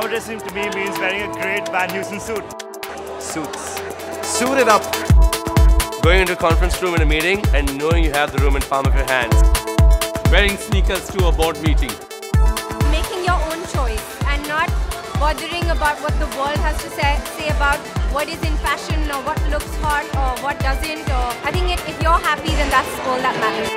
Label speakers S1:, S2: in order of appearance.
S1: dressing to me means wearing a great Van Heusen suit.
S2: Suits. Suit it up. Going into a conference room in a meeting and knowing you have the room in palm of your hands.
S3: Wearing sneakers to a board meeting.
S4: Making your own choice and not bothering about what the world has to say, say about what is in fashion or what looks hot or what doesn't. Or I think it, if you're happy, then that's all that matters.